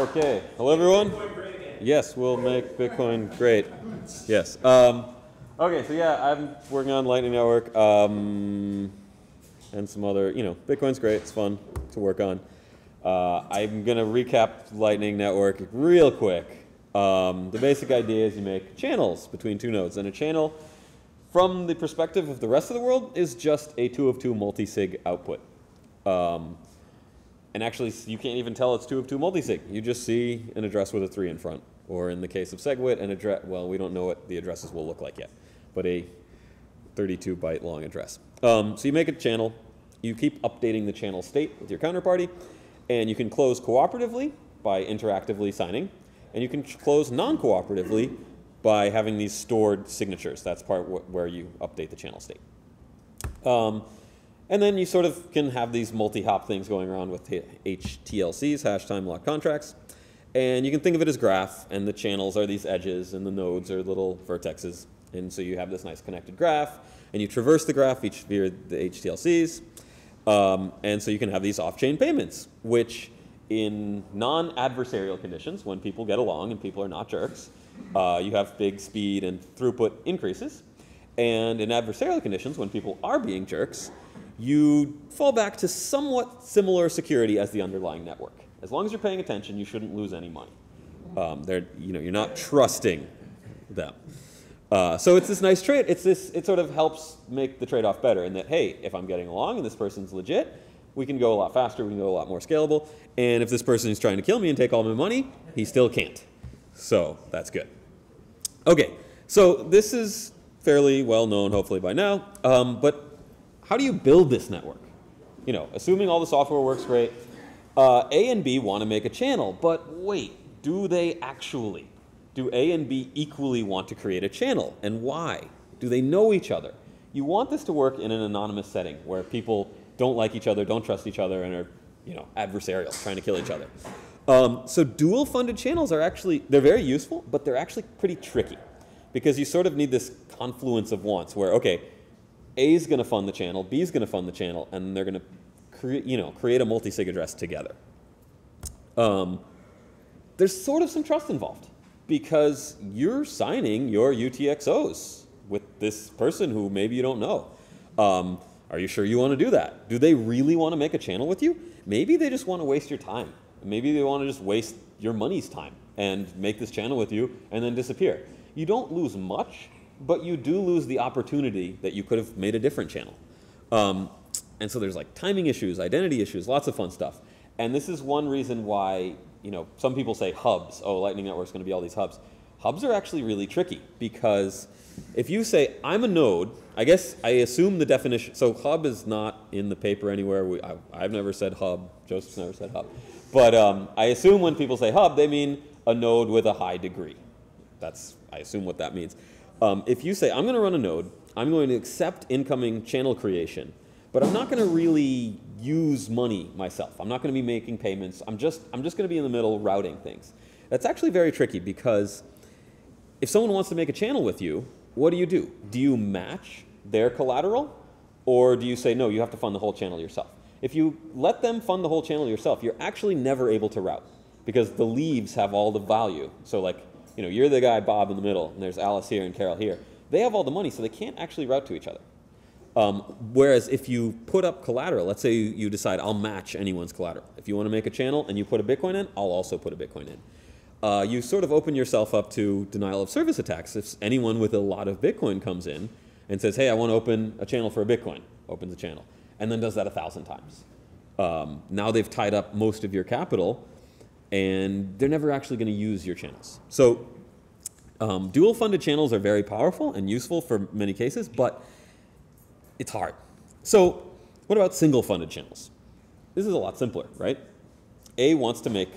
Okay, hello everyone. Yes, we'll make Bitcoin great. Yes. Um, okay, so yeah, I'm working on Lightning Network um, and some other, you know, Bitcoin's great. It's fun to work on. Uh, I'm going to recap Lightning Network real quick. Um, the basic idea is you make channels between two nodes, and a channel, from the perspective of the rest of the world, is just a two of two multi-sig output. Um, and actually, you can't even tell it's two of two multisig. You just see an address with a three in front. Or in the case of SegWit, an address, well, we don't know what the addresses will look like yet, but a 32 byte long address. Um, so you make a channel, you keep updating the channel state with your counterparty, and you can close cooperatively by interactively signing, and you can close non-cooperatively by having these stored signatures. That's part wh where you update the channel state. Um, and then you sort of can have these multi-hop things going around with HTLCs, hash time lock contracts. And you can think of it as graph, and the channels are these edges, and the nodes are little vertexes. And so you have this nice connected graph, and you traverse the graph each via the HTLCs. Um, and so you can have these off-chain payments, which in non-adversarial conditions, when people get along and people are not jerks, uh, you have big speed and throughput increases. And in adversarial conditions, when people are being jerks, you fall back to somewhat similar security as the underlying network. As long as you're paying attention, you shouldn't lose any money. Um, they're, you know, you're not trusting them. Uh, so it's this nice trade. It's this, it sort of helps make the trade-off better in that, hey, if I'm getting along and this person's legit, we can go a lot faster, we can go a lot more scalable. And if this person is trying to kill me and take all my money, he still can't. So that's good. Okay, so this is fairly well known, hopefully by now. Um, but how do you build this network? You know, assuming all the software works great, uh, A and B want to make a channel, but wait, do they actually? Do A and B equally want to create a channel, and why? Do they know each other? You want this to work in an anonymous setting where people don't like each other, don't trust each other, and are, you know, adversarial, trying to kill each other. Um, so dual funded channels are actually, they're very useful, but they're actually pretty tricky because you sort of need this confluence of wants where, okay, a is going to fund the channel, B is going to fund the channel, and they're going to create, you know, create a multi-sig address together. Um, there's sort of some trust involved because you're signing your UTXOs with this person who maybe you don't know. Um, are you sure you want to do that? Do they really want to make a channel with you? Maybe they just want to waste your time. Maybe they want to just waste your money's time and make this channel with you and then disappear. You don't lose much but you do lose the opportunity that you could have made a different channel. Um, and so there's like timing issues, identity issues, lots of fun stuff. And this is one reason why, you know, some people say hubs, oh, Lightning Network is going to be all these hubs. Hubs are actually really tricky because if you say, I'm a node, I guess I assume the definition, so hub is not in the paper anywhere. We, I, have never said hub, Joseph's never said hub. But um, I assume when people say hub, they mean a node with a high degree. That's, I assume what that means. Um, if you say, I'm going to run a node, I'm going to accept incoming channel creation, but I'm not going to really use money myself. I'm not going to be making payments. I'm just, I'm just going to be in the middle routing things. That's actually very tricky because if someone wants to make a channel with you, what do you do? Do you match their collateral or do you say, no, you have to fund the whole channel yourself? If you let them fund the whole channel yourself, you're actually never able to route because the leaves have all the value. So like you know, you're the guy, Bob, in the middle, and there's Alice here and Carol here. They have all the money, so they can't actually route to each other. Um, whereas if you put up collateral, let's say you, you, decide I'll match anyone's collateral. If you want to make a channel and you put a Bitcoin in, I'll also put a Bitcoin in. Uh, you sort of open yourself up to denial of service attacks. If anyone with a lot of Bitcoin comes in and says, hey, I want to open a channel for a Bitcoin, opens a channel, and then does that a thousand times. Um, now they've tied up most of your capital and they're never actually going to use your channels. So um, dual funded channels are very powerful and useful for many cases, but it's hard. So what about single funded channels? This is a lot simpler, right? A wants to make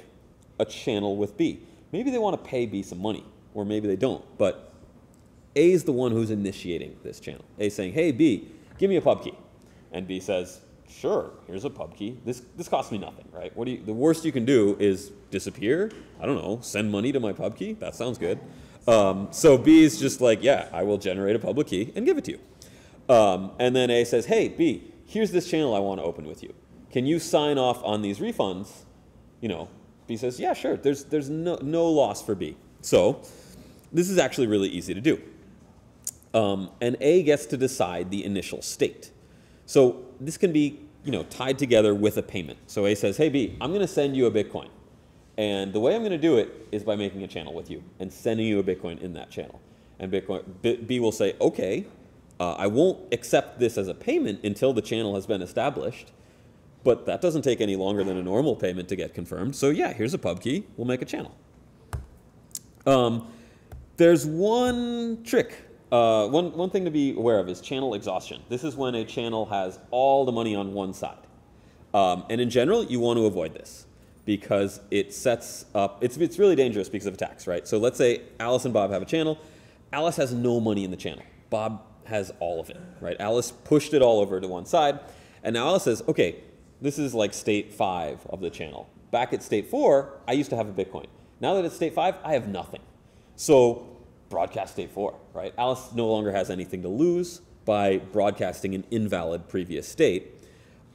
a channel with B. Maybe they want to pay B some money, or maybe they don't, but A is the one who's initiating this channel. A saying, hey, B, give me a pub key. And B says, sure, here's a pub key. This, this costs me nothing, right? What do you, the worst you can do is disappear. I don't know, send money to my pub key. That sounds good. Um, so B is just like, yeah, I will generate a public key and give it to you. Um, and then A says, hey, B, here's this channel I want to open with you. Can you sign off on these refunds, you know, B says, yeah, sure, there's, there's no, no loss for B. So this is actually really easy to do. Um, and A gets to decide the initial state. So this can be you know, tied together with a payment. So A says, hey B, I'm going to send you a Bitcoin. And the way I'm going to do it is by making a channel with you and sending you a Bitcoin in that channel. And Bitcoin, B will say, okay, uh, I won't accept this as a payment until the channel has been established. But that doesn't take any longer than a normal payment to get confirmed. So yeah, here's a pub key. We'll make a channel. Um, there's one trick. Uh, one, one thing to be aware of is channel exhaustion. This is when a channel has all the money on one side. Um, and in general, you want to avoid this because it sets up, it's, it's really dangerous because of attacks, right? So let's say Alice and Bob have a channel. Alice has no money in the channel. Bob has all of it, right? Alice pushed it all over to one side. And now Alice says, okay, this is like state five of the channel. Back at state four, I used to have a Bitcoin. Now that it's state five, I have nothing. So broadcast state four, right? Alice no longer has anything to lose by broadcasting an invalid previous state.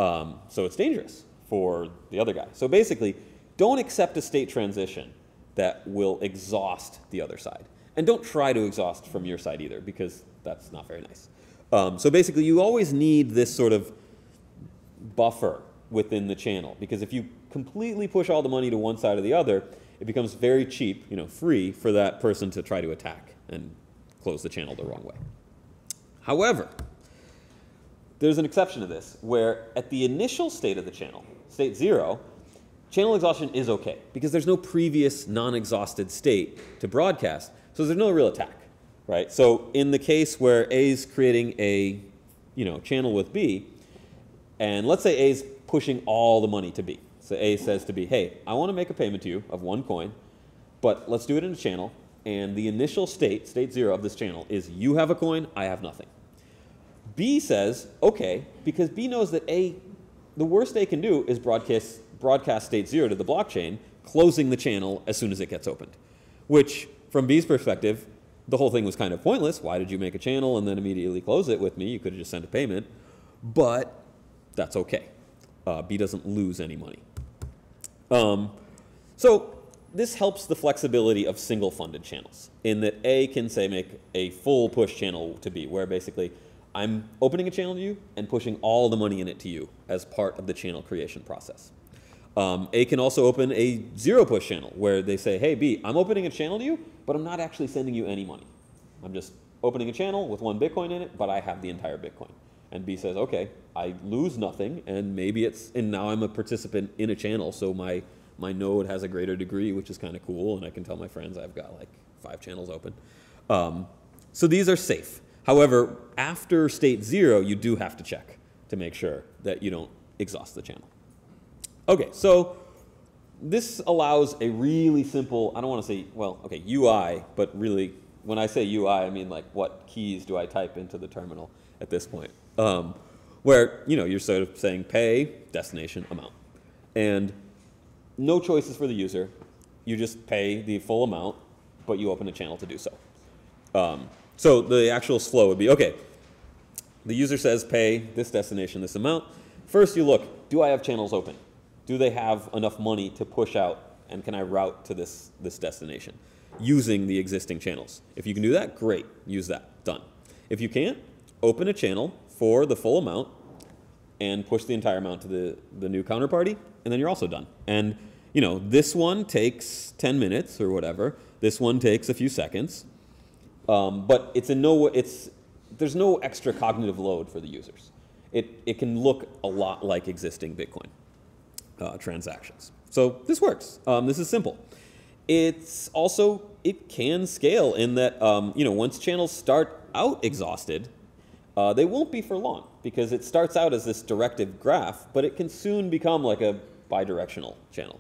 Um, so it's dangerous for the other guy. So basically, don't accept a state transition that will exhaust the other side. And don't try to exhaust from your side either, because that's not very nice. Um, so basically, you always need this sort of buffer within the channel, because if you completely push all the money to one side or the other, it becomes very cheap, you know, free for that person to try to attack and close the channel the wrong way. However, there's an exception to this, where at the initial state of the channel, state zero, channel exhaustion is okay because there's no previous non-exhausted state to broadcast, so there's no real attack, right? So in the case where A is creating a, you know, channel with B, and let's say A is pushing all the money to B. So A says to B, hey, I want to make a payment to you of one coin, but let's do it in a channel, and the initial state, state zero of this channel, is you have a coin, I have nothing. B says, okay, because B knows that A the worst A can do is broadcast, broadcast state zero to the blockchain, closing the channel as soon as it gets opened. Which, from B's perspective, the whole thing was kind of pointless. Why did you make a channel and then immediately close it with me? You could have just sent a payment. But that's okay. Uh, B doesn't lose any money. Um, so this helps the flexibility of single funded channels in that A can say make a full push channel to B, where basically I'm opening a channel to you and pushing all the money in it to you as part of the channel creation process. Um, a can also open a zero push channel where they say, hey, B, I'm opening a channel to you, but I'm not actually sending you any money. I'm just opening a channel with one Bitcoin in it, but I have the entire Bitcoin. And B says, okay, I lose nothing, and maybe it's, and now I'm a participant in a channel, so my, my node has a greater degree, which is kind of cool, and I can tell my friends I've got like five channels open. Um, so these are safe. However, after state zero, you do have to check to make sure that you don't exhaust the channel. Okay, so this allows a really simple, I don't want to say, well, okay, UI, but really, when I say UI, I mean like what keys do I type into the terminal at this point? Um, where, you know, you're sort of saying pay, destination, amount. And no choices for the user. You just pay the full amount, but you open a channel to do so. Um, so the actual flow would be, okay, the user says pay this destination this amount. First you look, do I have channels open? Do they have enough money to push out and can I route to this, this destination using the existing channels? If you can do that, great, use that, done. If you can't, open a channel for the full amount and push the entire amount to the, the new counterparty, and then you're also done. And you know, this one takes 10 minutes or whatever. This one takes a few seconds. Um, but it's in no it's there's no extra cognitive load for the users. It it can look a lot like existing Bitcoin uh, transactions. So this works. Um, this is simple. It's also it can scale in that um, you know once channels start out exhausted, uh, they won't be for long because it starts out as this directed graph, but it can soon become like a bidirectional channel.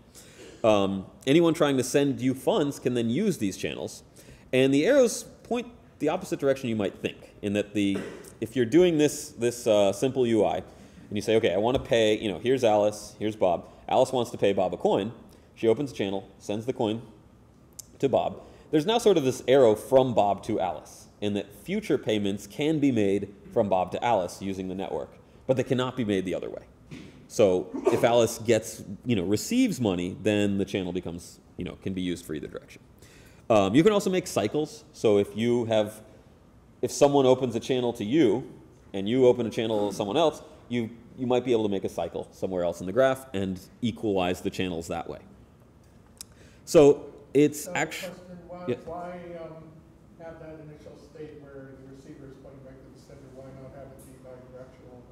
Um, anyone trying to send you funds can then use these channels, and the arrows point the opposite direction you might think, in that the if you're doing this this uh, simple UI, and you say, okay, I want to pay, you know, here's Alice, here's Bob. Alice wants to pay Bob a coin. She opens a channel, sends the coin to Bob. There's now sort of this arrow from Bob to Alice, in that future payments can be made from Bob to Alice using the network, but they cannot be made the other way. So if Alice gets, you know, receives money, then the channel becomes, you know, can be used for either direction. Um, you can also make cycles. So if you have, if someone opens a channel to you, and you open a channel to someone else, you you might be able to make a cycle somewhere else in the graph and equalize the channels that way. So it's So actually. question, why, yeah. why, um, have that initial state where the receiver is pointing back to the sender, why not have it be bidirectional?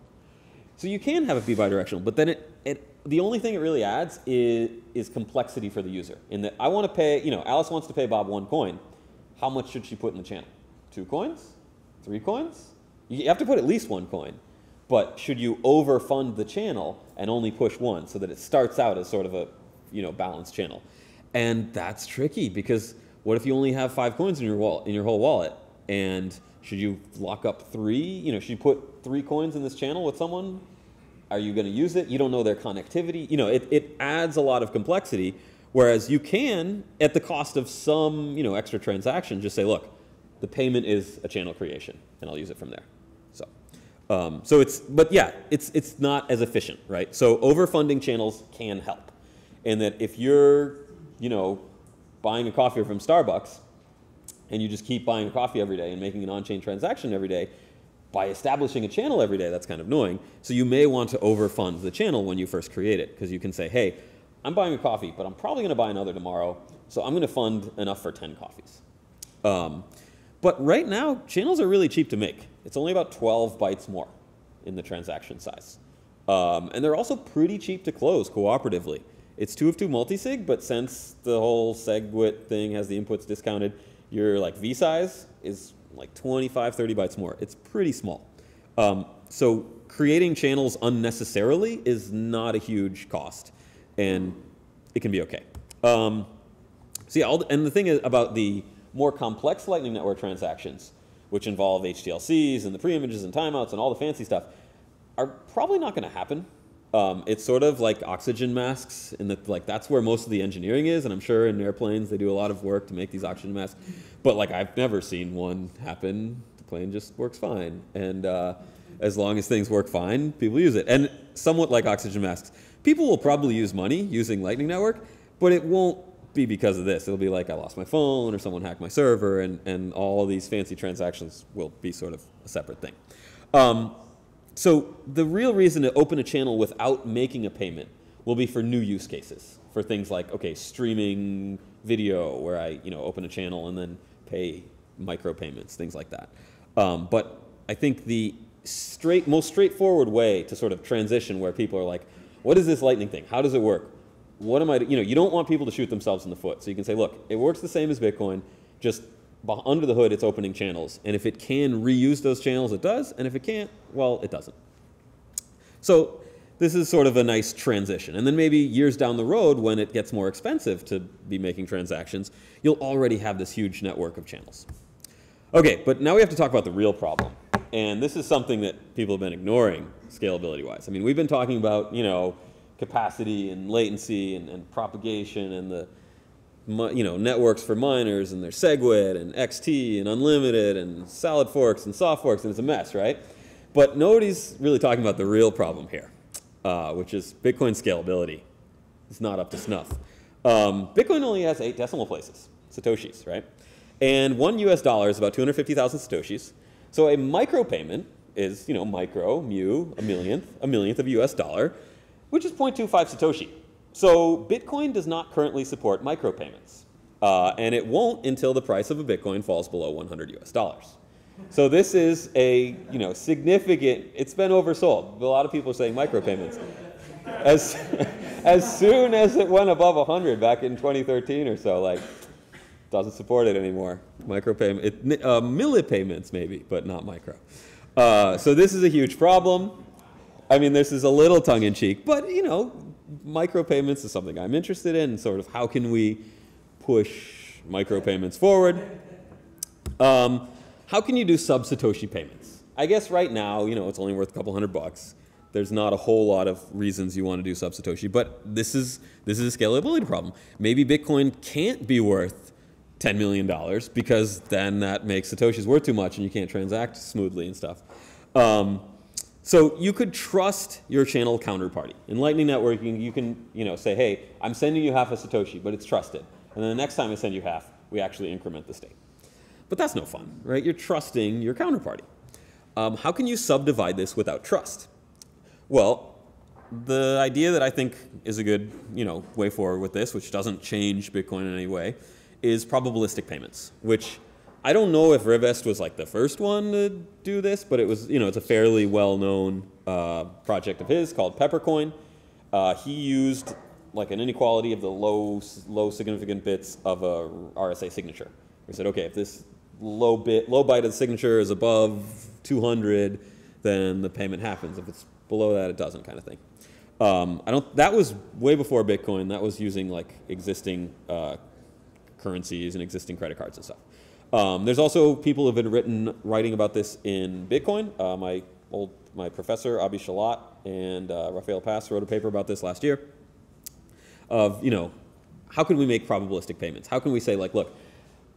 So you can have it be bidirectional, but then it, it the only thing it really adds is, is complexity for the user. In that I want to pay, you know, Alice wants to pay Bob one coin. How much should she put in the channel? Two coins? Three coins? You have to put at least one coin. But should you overfund the channel and only push one so that it starts out as sort of a, you know, balanced channel? And that's tricky because what if you only have five coins in your wallet, in your whole wallet? And should you lock up three? You know, should you put three coins in this channel with someone? Are you going to use it? You don't know their connectivity. You know, it, it adds a lot of complexity. Whereas you can, at the cost of some, you know, extra transaction, just say, look, the payment is a channel creation, and I'll use it from there. So, um, so it's, but yeah, it's it's not as efficient, right? So overfunding channels can help, in that if you're, you know, buying a coffee from Starbucks, and you just keep buying coffee every day and making an on-chain transaction every day, by establishing a channel every day, that's kind of annoying. So you may want to overfund the channel when you first create it, because you can say, hey, I'm buying a coffee, but I'm probably going to buy another tomorrow, so I'm going to fund enough for 10 coffees. Um, but right now, channels are really cheap to make. It's only about 12 bytes more in the transaction size. Um, and they're also pretty cheap to close cooperatively. It's two of two multisig, but since the whole SegWit thing has the inputs discounted, your like V size is like 25, 30 bytes more. It's pretty small. Um, so creating channels unnecessarily is not a huge cost, and it can be okay. Um, so yeah, and the thing is about the more complex Lightning Network transactions, which involve HTLCs and the pre-images and timeouts and all the fancy stuff, are probably not going to happen. Um, it's sort of like oxygen masks, in that like that's where most of the engineering is, and I'm sure in airplanes they do a lot of work to make these oxygen masks. But like I've never seen one happen. The plane just works fine, and uh, as long as things work fine, people use it. And somewhat like oxygen masks, people will probably use money using Lightning Network, but it won't be because of this. It'll be like I lost my phone or someone hacked my server, and, and all these fancy transactions will be sort of a separate thing. Um, so the real reason to open a channel without making a payment will be for new use cases, for things like okay, streaming video, where I you know open a channel and then pay micropayments, things like that. Um, but I think the straight, most straightforward way to sort of transition, where people are like, "What is this Lightning thing? How does it work? What am I?" do-" You know, you don't want people to shoot themselves in the foot, so you can say, "Look, it works the same as Bitcoin, just." Under the hood, it's opening channels, and if it can reuse those channels, it does, and if it can't, well, it doesn't. So this is sort of a nice transition. And then maybe years down the road, when it gets more expensive to be making transactions, you'll already have this huge network of channels. Okay, but now we have to talk about the real problem. And this is something that people have been ignoring scalability-wise. I mean, we've been talking about, you know, capacity and latency and, and propagation and the, you know, networks for miners and their SegWit and XT and Unlimited and Solid Forks and Soft Forks, and it's a mess, right? But nobody's really talking about the real problem here, uh, which is Bitcoin scalability. It's not up to snuff. Um, Bitcoin only has eight decimal places, satoshis, right? And one US dollar is about 250,000 satoshis. So a micropayment is, you know, micro, mu, a millionth, a millionth of US dollar, which is 0.25 satoshi. So Bitcoin does not currently support micropayments. Uh, and it won't until the price of a Bitcoin falls below 100 US dollars. So this is a, you know, significant, it's been oversold. A lot of people are saying micropayments. As, as soon as it went above 100 back in 2013 or so, like, doesn't support it anymore. Micropayment, it, uh, millipayments maybe, but not micro. Uh, so this is a huge problem. I mean, this is a little tongue in cheek, but you know, micropayments is something I'm interested in. Sort of, how can we push micropayments forward? Um, how can you do sub Satoshi payments? I guess right now, you know, it's only worth a couple hundred bucks. There's not a whole lot of reasons you want to do sub Satoshi, but this is this is a scalability problem. Maybe Bitcoin can't be worth $10 million because then that makes Satoshis worth too much and you can't transact smoothly and stuff. Um, So you could trust your channel counterparty. In Lightning Networking, you can you know, say, hey, I'm sending you half a Satoshi, but it's trusted. And then the next time I send you half, we actually increment the state. But that's no fun, right? You're trusting your counterparty. Um, how can you subdivide this without trust? Well, the idea that I think is a good you know, way forward with this, which doesn't change Bitcoin in any way, is probabilistic payments, which I don't know if Rivest was like the first one to do this, but it was, you know, it's a fairly well-known uh, project of his called Peppercoin. Uh, he used like an inequality of the low, low significant bits of a RSA signature. He said, okay, if this low bit, low byte of the signature is above 200, then the payment happens. If it's below that, it doesn't, kind of thing. Um, I don't. That was way before Bitcoin. That was using like existing uh, currencies and existing credit cards and stuff. Um, there's also people who have been written writing about this in Bitcoin. Uh, my old my professor Abhi Shelat and uh, Rafael Pass wrote a paper about this last year. Of you know, how can we make probabilistic payments? How can we say like, look,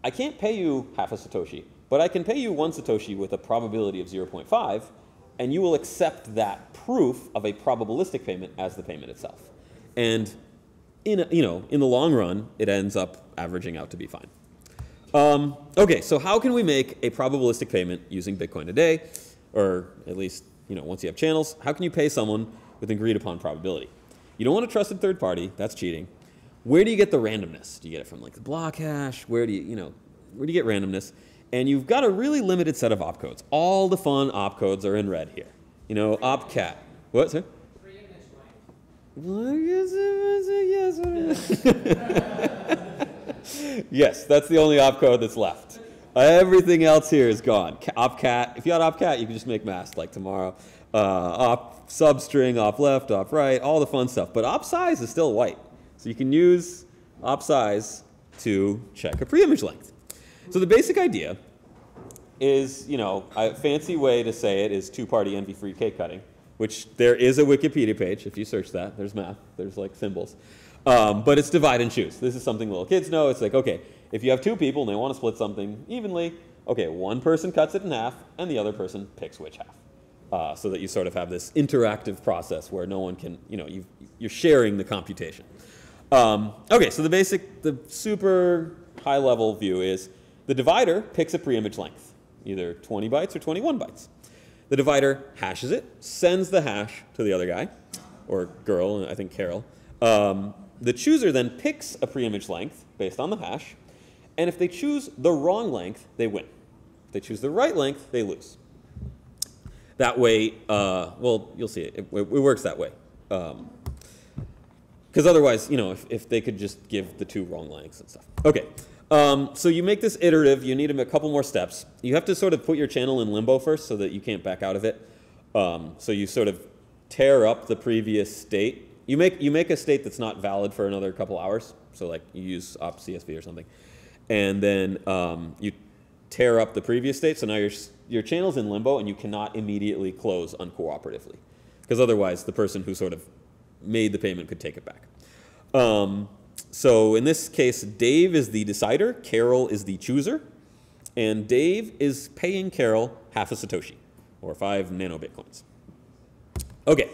I can't pay you half a satoshi, but I can pay you one satoshi with a probability of 0.5, and you will accept that proof of a probabilistic payment as the payment itself. And in a, you know, in the long run, it ends up averaging out to be fine. Um, okay, so how can we make a probabilistic payment using Bitcoin today, or at least you know once you have channels? How can you pay someone with agreed upon probability? You don't want to trust a trusted third party. That's cheating. Where do you get the randomness? Do you get it from like the block hash? Where do you you know where do you get randomness? And you've got a really limited set of opcodes. All the fun opcodes are in red here. You know, opcat. What? Sir? yes, that's the only opcode that's left. Everything else here is gone. Opcat, if you had opcat, you could just make MAST like tomorrow. Uh, op substring, op left, op right, all the fun stuff. But op size is still white. So you can use op size to check a preimage length. So the basic idea is, you know, a fancy way to say it is two-party envy-free cake cutting, which there is a Wikipedia page. If you search that, there's math, there's like symbols. Um, but it's divide and choose. This is something little kids know. It's like, okay, if you have two people and they want to split something evenly, okay, one person cuts it in half and the other person picks which half. Uh, so that you sort of have this interactive process where no one can, you know, you are sharing the computation. Um, okay, so the basic, the super high level view is the divider picks a preimage length, either 20 bytes or 21 bytes. The divider hashes it, sends the hash to the other guy, or girl, I think Carol. Um, the chooser then picks a preimage length based on the hash, and if they choose the wrong length, they win. If they choose the right length, they lose. That way, uh, well, you'll see it. It, it works that way. Because um, otherwise, you know, if, if they could just give the two wrong lengths and stuff. Okay, um, so you make this iterative. You need a couple more steps. You have to sort of put your channel in limbo first so that you can't back out of it. Um, so you sort of tear up the previous state you make, you make a state that's not valid for another couple hours. So like you use op CSV or something. And then um, you tear up the previous state. So now your, your channel's in limbo and you cannot immediately close uncooperatively. Because otherwise the person who sort of made the payment could take it back. Um, so in this case, Dave is the decider, Carol is the chooser, and Dave is paying Carol half a Satoshi, or five nano Bitcoins. Okay,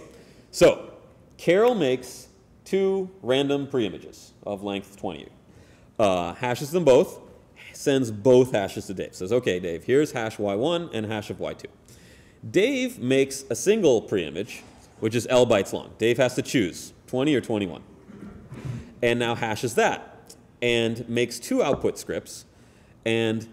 so Carol makes two random preimages of length 20. Uh, hashes them both, sends both hashes to Dave. Says, okay, Dave, here's hash y1 and hash of y2. Dave makes a single preimage, which is L bytes long. Dave has to choose 20 or 21. And now hashes that and makes two output scripts and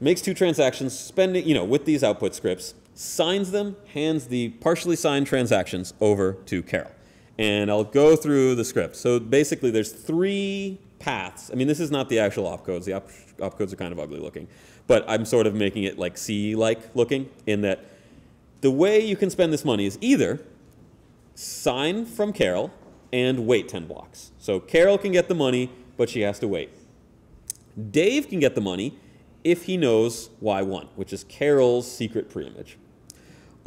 makes two transactions spending, you know, with these output scripts signs them, hands the partially signed transactions over to Carol. And I'll go through the script. So basically there's three paths. I mean, this is not the actual opcodes. The op opcodes are kind of ugly looking. But I'm sort of making it like C-like looking in that the way you can spend this money is either sign from Carol and wait 10 blocks. So Carol can get the money, but she has to wait. Dave can get the money if he knows Y1, which is Carol's secret preimage.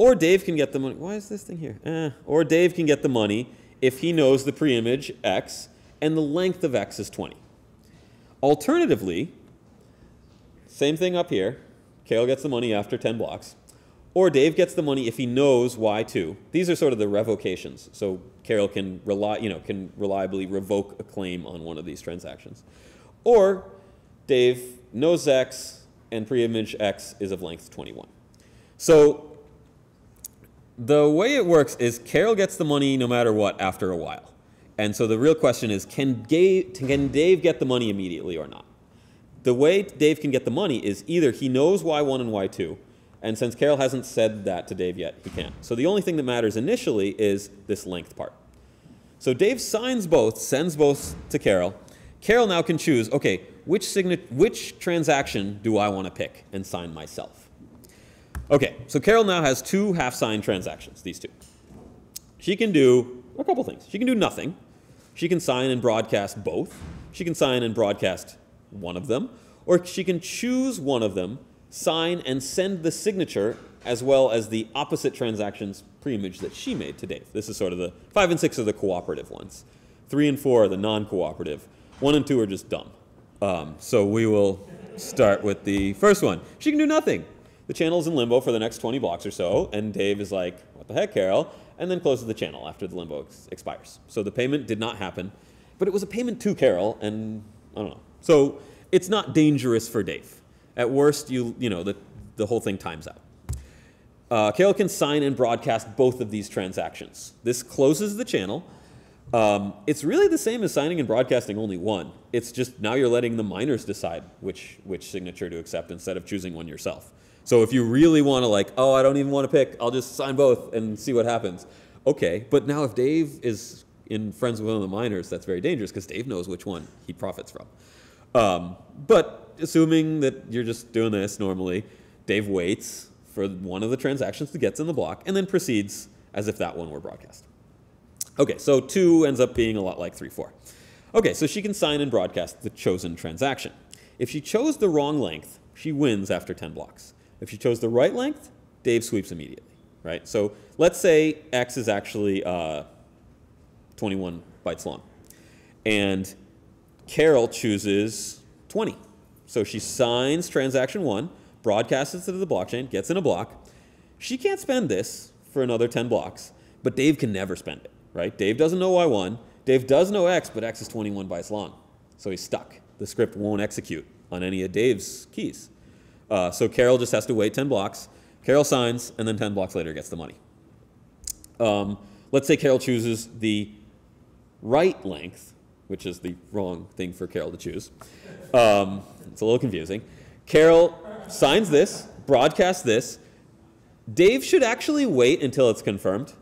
Or Dave can get the money. Why is this thing here? Eh. Or Dave can get the money if he knows the preimage x and the length of x is 20. Alternatively, same thing up here. Carol gets the money after 10 blocks. or Dave gets the money if he knows Y2. These are sort of the revocations. So Carol can rely, you know, can reliably revoke a claim on one of these transactions. Or Dave knows X and preimage X is of length 21. So the way it works is Carol gets the money no matter what after a while. And so the real question is can Dave, can Dave get the money immediately or not? The way Dave can get the money is either he knows Y1 and Y2, and since Carol hasn't said that to Dave yet, he can't. So the only thing that matters initially is this length part. So Dave signs both, sends both to Carol. Carol now can choose, okay, which, which transaction do I want to pick and sign myself? Okay, so Carol now has two half-signed transactions, these two. She can do a couple things. She can do nothing. She can sign and broadcast both. She can sign and broadcast one of them. Or she can choose one of them sign and send the signature as well as the opposite transactions preimage that she made to Dave. This is sort of the five and six are the cooperative ones. Three and four are the non-cooperative. One and two are just dumb. Um, so we will start with the first one. She can do nothing. The channel's in limbo for the next 20 blocks or so, and Dave is like, what the heck, Carol? And then closes the channel after the limbo ex expires. So the payment did not happen, but it was a payment to Carol, and I don't know. So it's not dangerous for Dave. At worst, you, you know, the, the whole thing times out. Uh, Carol can sign and broadcast both of these transactions. This closes the channel. Um, it's really the same as signing and broadcasting only one. It's just now you're letting the miners decide which, which signature to accept instead of choosing one yourself. So if you really want to like, oh, I don't even want to pick, I'll just sign both and see what happens. Okay, but now if Dave is in friends with one of the miners, that's very dangerous because Dave knows which one he profits from. Um, but assuming that you're just doing this normally, Dave waits for one of the transactions to get in the block and then proceeds as if that one were broadcast. Okay, so 2 ends up being a lot like 3, 4. Okay, so she can sign and broadcast the chosen transaction. If she chose the wrong length, she wins after 10 blocks. If she chose the right length, Dave sweeps immediately, right? So let's say X is actually uh, 21 bytes long. And Carol chooses 20. So she signs transaction one, broadcasts it to the blockchain, gets in a block. She can't spend this for another 10 blocks, but Dave can never spend it, right? Dave doesn't know Y1. Dave does know X, but X is 21 bytes long. So he's stuck. The script won't execute on any of Dave's keys. Uh, so Carol just has to wait 10 blocks. Carol signs, and then 10 blocks later gets the money. Um, let's say Carol chooses the right length, which is the wrong thing for Carol to choose. Um, it's a little confusing. Carol signs this, broadcasts this. Dave should actually wait until it's confirmed,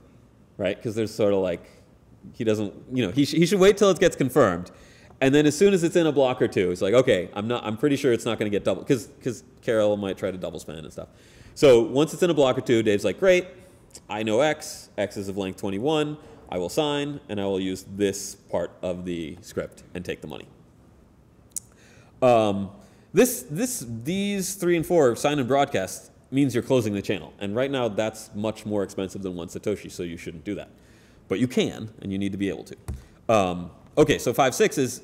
right? Because there's sort of like, he doesn't, you know, he, sh he should wait till it gets confirmed. And then as soon as it's in a block or two, it's like, okay, I'm not, I'm pretty sure it's not going to get double, because because Carol might try to double spend and stuff. So once it's in a block or two, Dave's like, great, I know X, X is of length 21. I will sign, and I will use this part of the script and take the money. Um, this, this, these three and four, sign and broadcast, means you're closing the channel. And right now, that's much more expensive than one Satoshi, so you shouldn't do that. But you can, and you need to be able to. Um, okay, so 5, 6 is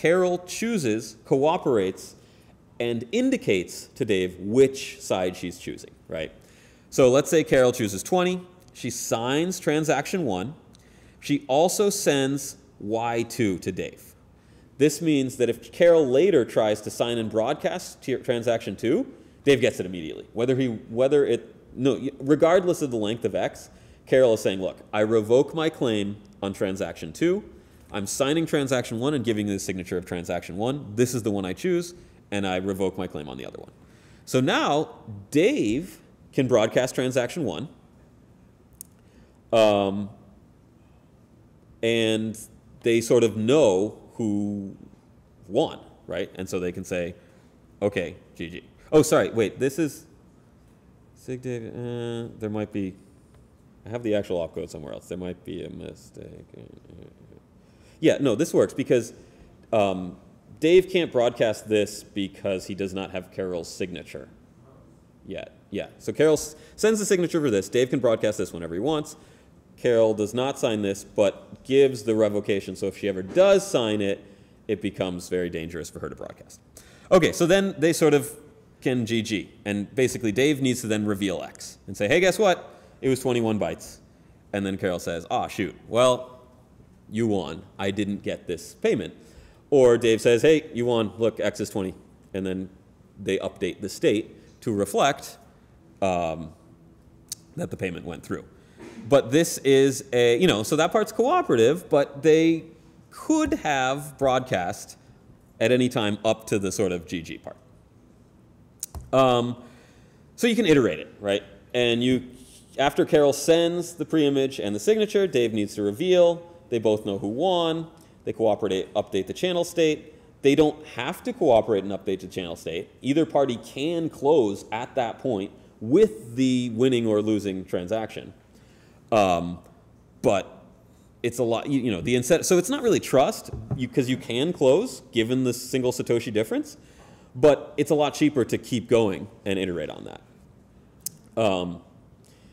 Carol chooses, cooperates, and indicates to Dave which side she's choosing, right? So let's say Carol chooses 20. She signs transaction 1. She also sends Y2 to Dave. This means that if Carol later tries to sign and broadcast transaction 2, Dave gets it immediately. Whether he, whether it, no, regardless of the length of X, Carol is saying, look, I revoke my claim on transaction 2. I'm signing transaction 1 and giving you the signature of transaction 1. This is the one I choose, and I revoke my claim on the other one. So now Dave can broadcast transaction 1. Um, and they sort of know who won, right? And so they can say, okay, GG. Oh, sorry, wait, this is Sig David. Uh, there might be, I have the actual opcode somewhere else. There might be a mistake. Yeah, no, this works because um, Dave can't broadcast this because he does not have Carol's signature yet. Yeah, so Carol sends the signature for this. Dave can broadcast this whenever he wants. Carol does not sign this, but gives the revocation. So if she ever does sign it, it becomes very dangerous for her to broadcast. Okay, so then they sort of can GG. And basically, Dave needs to then reveal X and say, hey, guess what? It was 21 bytes. And then Carol says, ah, shoot, well, you won. I didn't get this payment. Or Dave says, hey, you won. Look, X is 20. And then they update the state to reflect um, that the payment went through. But this is a, you know, so that part's cooperative, but they could have broadcast at any time up to the sort of GG part. Um, so you can iterate it, right? And you, after Carol sends the pre-image and the signature, Dave needs to reveal. They both know who won. They cooperate, update the channel state. They don't have to cooperate and update the channel state. Either party can close at that point with the winning or losing transaction. Um, but it's a lot, you, you know, the incentive. So it's not really trust because you, you, can close given the single Satoshi difference, but it's a lot cheaper to keep going and iterate on that. Um,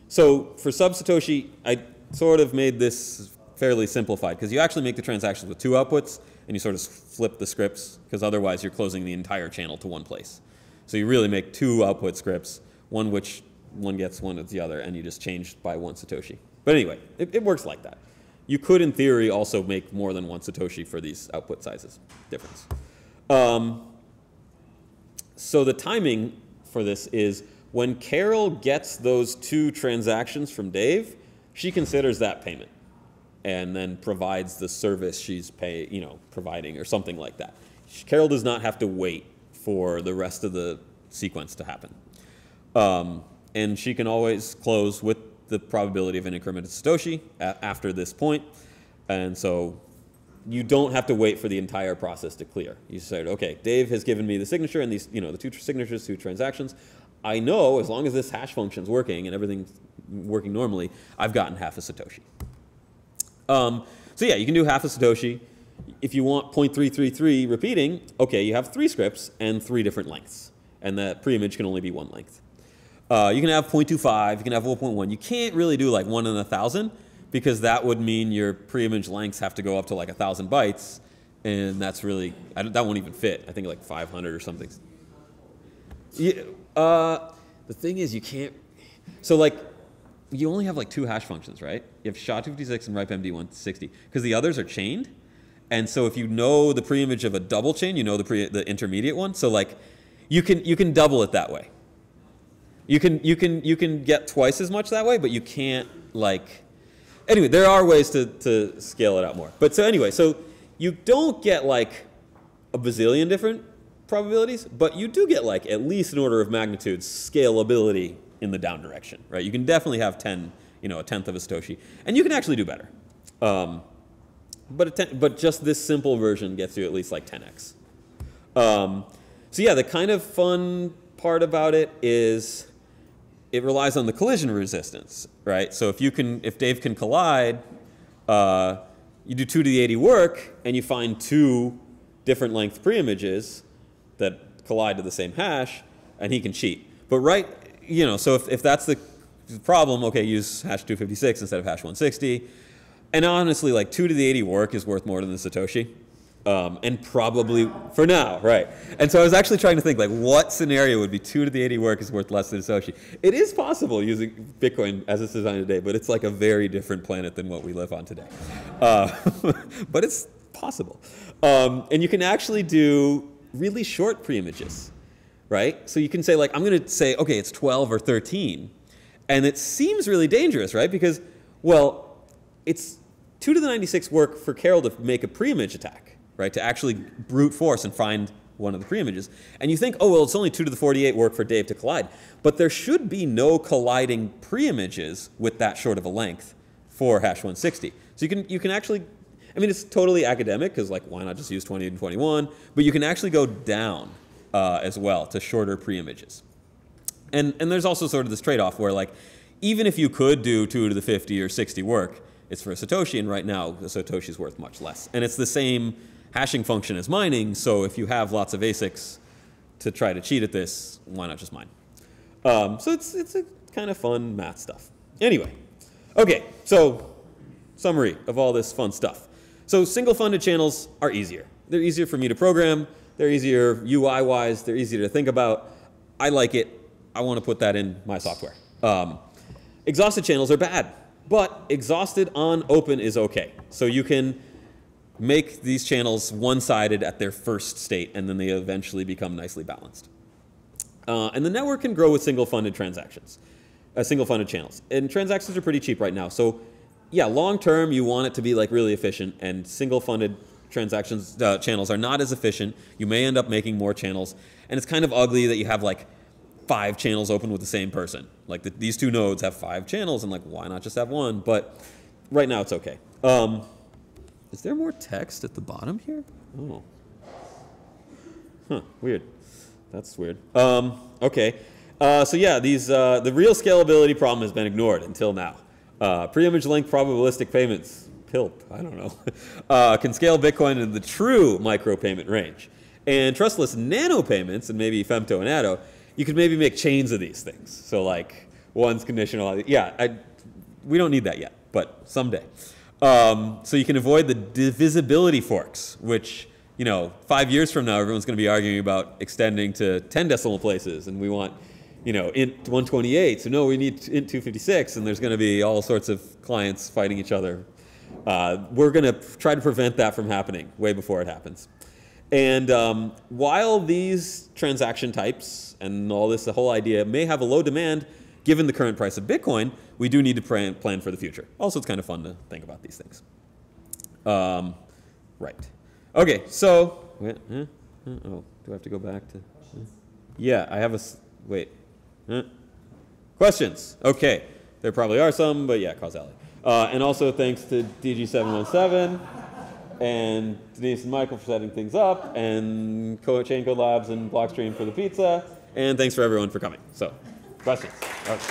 so for sub Satoshi, I sort of made this fairly simplified because you actually make the transactions with two outputs and you sort of flip the scripts because otherwise you're closing the entire channel to one place. So you really make two output scripts, one which one gets, one gets the other, and you just change by one Satoshi. But anyway, it, it works like that. You could, in theory, also make more than one Satoshi for these output sizes difference. Um, so the timing for this is when Carol gets those two transactions from Dave, she considers that payment and then provides the service she's pay, you know, providing or something like that. Carol does not have to wait for the rest of the sequence to happen. Um, and she can always close with the probability of an incremented Satoshi after this point. And so you don't have to wait for the entire process to clear. You say, okay, Dave has given me the signature and these, you know, the two signatures, two transactions. I know as long as this hash function is working and everything's working normally, I've gotten half a Satoshi. Um, so yeah, you can do half a Satoshi. If you want 0.333 repeating, okay, you have three scripts and three different lengths. And the pre-image can only be one length. Uh, you can have 0.25, you can have 1.1. You can't really do like one in a thousand because that would mean your pre-image lengths have to go up to like a thousand bytes, and that's really that won't even fit. I think like 500 or something. Yeah, uh, the thing is, you can't. So like, you only have like two hash functions, right? You have SHA-256 and RIPEMD160 because the others are chained, and so if you know the pre-image of a double chain, you know the pre the intermediate one. So like, you can you can double it that way. You can you can you can get twice as much that way, but you can't like. Anyway, there are ways to to scale it out more. But so anyway, so you don't get like a bazillion different probabilities, but you do get like at least an order of magnitude scalability in the down direction, right? You can definitely have 10, you know, a tenth of a Satoshi, and you can actually do better. Um, but, ten, but just this simple version gets you at least like 10x. Um, so yeah, the kind of fun part about it is it relies on the collision resistance, right? So if you can, if Dave can collide, uh, you do two to the 80 work, and you find two different length pre-images that collide to the same hash, and he can cheat. But right, you know, so if, if that's the problem, okay, use hash 256 instead of hash 160. And honestly, like 2 to the 80 work is worth more than the Satoshi. Um, and probably for now, right? And so I was actually trying to think like what scenario would be two to the 80 work is worth less than Satoshi. It is possible using Bitcoin as it's designed today, but it's like a very different planet than what we live on today. Uh, but it's possible. Um, and you can actually do really short pre-images, right? So you can say like, I'm gonna say, okay, it's 12 or 13. And it seems really dangerous, right? Because, well, it's 2 to the 96 work for Carol to make a pre-image attack right? To actually brute force and find one of the pre-images. And you think, oh, well, it's only 2 to the 48 work for Dave to collide. But there should be no colliding pre-images with that short of a length for hash 160. So you can, you can actually, I mean, it's totally academic because like, why not just use 20 and 21? But you can actually go down uh, as well to shorter pre-images. And, and there's also sort of this trade-off where like, even if you could do 2 to the 50 or 60 work, it's for a Satoshi, and right now the Satoshi is worth much less. And it's the same hashing function as mining, so if you have lots of ASICs to try to cheat at this, why not just mine? Um, so it's, it's a kind of fun math stuff. Anyway, okay, so summary of all this fun stuff. So single funded channels are easier. They're easier for me to program. They're easier UI-wise. They're easier to think about. I like it. I want to put that in my software. Um, exhausted channels are bad, but exhausted on open is okay. So you can make these channels one-sided at their first state, and then they eventually become nicely balanced. Uh, and the network can grow with single-funded transactions, uh, single-funded channels. And transactions are pretty cheap right now. So yeah, long-term, you want it to be like really efficient, and single-funded transactions uh, channels are not as efficient. You may end up making more channels, and it's kind of ugly that you have like five channels open with the same person. Like the, these two nodes have five channels, and like why not just have one? But right now it's okay. Um, is there more text at the bottom here? Oh. Huh, weird. That's weird. Um, okay. Uh, so yeah, these uh, the real scalability problem has been ignored until now. Uh, pre-image link probabilistic payments, PILP, I don't know, uh, can scale Bitcoin in the true micropayment range. And trustless nano payments, and maybe Femto and atto, you could maybe make chains of these things. So like one's conditional. Yeah, I, we don't need that yet, but someday. Um, so you can avoid the divisibility forks, which you know, five years from now, everyone's going to be arguing about extending to 10 decimal places, and we want, you know, int 128. So no, we need int 256, and there's going to be all sorts of clients fighting each other. Uh, we're going to try to prevent that from happening way before it happens. And um, while these transaction types and all this, the whole idea may have a low demand, given the current price of Bitcoin, we do need to plan for the future. Also, it's kind of fun to think about these things. Um, right. Okay, so, wait, huh? Oh, do I have to go back to? huh? Yeah, I have a, wait. Questions? Okay, there probably are some, but yeah, causality. Uh, and also thanks to DG717 and Denise and Michael for setting things up, and Co- Chaincode Labs and Blockstream for the pizza, and thanks for everyone for coming. So, questions? Okay.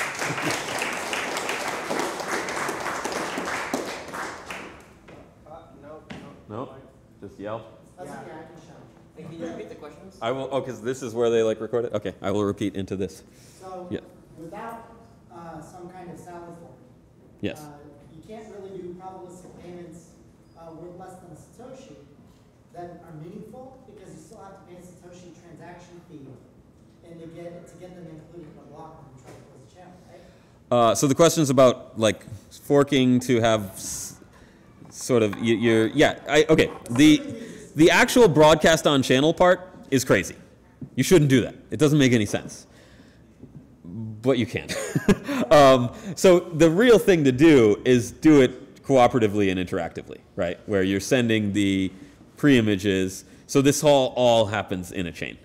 No, No? Just yell. That's okay, I can show. Hey, can you repeat the questions? I will, oh, because this is where they like record it? Okay, I will repeat into this. So, Yeah. without uh, some kind of salary form, Yes. uh, you can't really do probabilistic payments uh, with less than a Satoshi that are meaningful because you still have to pay a Satoshi transaction fee and to get, to get them included in the block when you try to close the channel, right? Uh, so the question is about like forking to have sort of y- your yeah I, okay the the actual broadcast on channel part is crazy. You shouldn't do that. It doesn't make any sense. But you can. um, so the real thing to do is do it cooperatively and interactively, right? Where you're sending the pre-images. So this all all happens in a chain